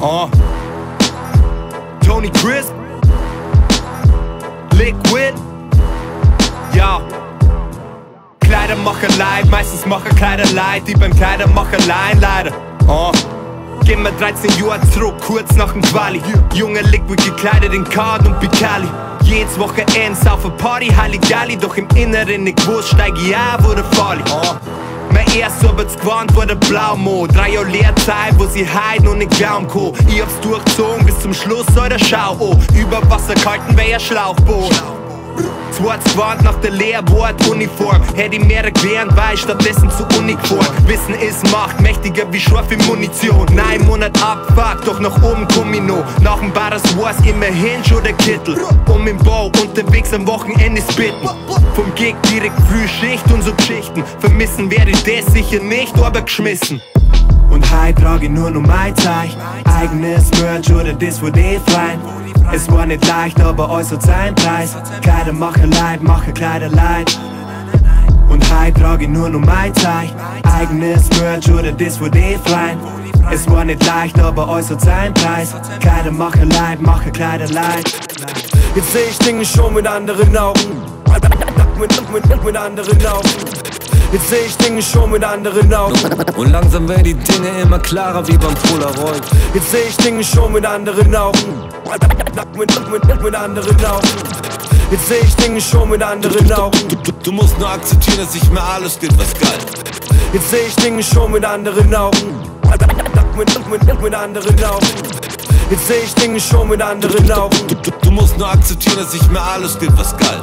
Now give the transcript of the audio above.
Oh. Tony Crisp. Liquid. Ja. Leid, meistens machen Kleider leid, die beim Kleidermacher leihen leider. Oh. Gehen wir 13 Jahre zurück, kurz nach dem Quali. Junge Liquid gekleidet in Card und Picali. Jedes Wochenende auf a Party, Halligalli, doch im Inneren nicht gewusst, steig ich ein, wo der Fall oh. Erst so wird's gewarnt vor der Blaumo Drei Jahre Lehrzeit, wo sie heiden und nicht glauben kann. Ich hab's durchzogen bis zum Schluss, oder schau oh Über Wasser kalten wär ein Schlauchboot Schwarz gewarnt nach der Lehrwortuniform Hätte ich mehr erklären, war ich stattdessen zu Uni gefahren Wissen ist Macht, mächtiger wie scharfe Munition. Nein Monat abfuck, doch nach oben komm ich noch. Nach dem Bares war's immerhin schon der Kittel. Um im Bau unterwegs am Wochenende spitten Vom Gig direkt Frühschicht und so Geschichten. Vermissen werde ich das sicher nicht, aber geschmissen. Und heute trage ich nur noch mein Zeichen. Eigenes Merch oder das, wo die freien Es war nicht leicht, aber äußert sein Preis. Kleider machen Leid, machen Kleider leid. Und heute trage ich nur noch mein Zeichen. Eigenes Merch oder das, wo die freien. Es war nicht leicht, aber äußert sein Preis. Kleider machen Leid, machen Kleider leid. Jetzt seh ich Dinge schon mit anderen Augen. Mit, mit, mit anderen Augen Jetzt seh ich Dinge schon mit anderen Augen. Und langsam werden die Dinge immer klarer wie beim Polaroid. Jetzt seh ich Dinge schon mit anderen Augen. Mit, mit, mit anderen Augen. Jetzt seh ich Dinge schon mit anderen Augen. Du, du, du musst nur akzeptieren, dass sich mir alles geht, was geil. Jetzt seh ich Dinge schon mit anderen Augen. Mit, mit, mit anderen Augen. Jetzt seh ich Dinge schon mit anderen Augen. Du, du, du musst nur akzeptieren, dass sich mir alles geht, was geil.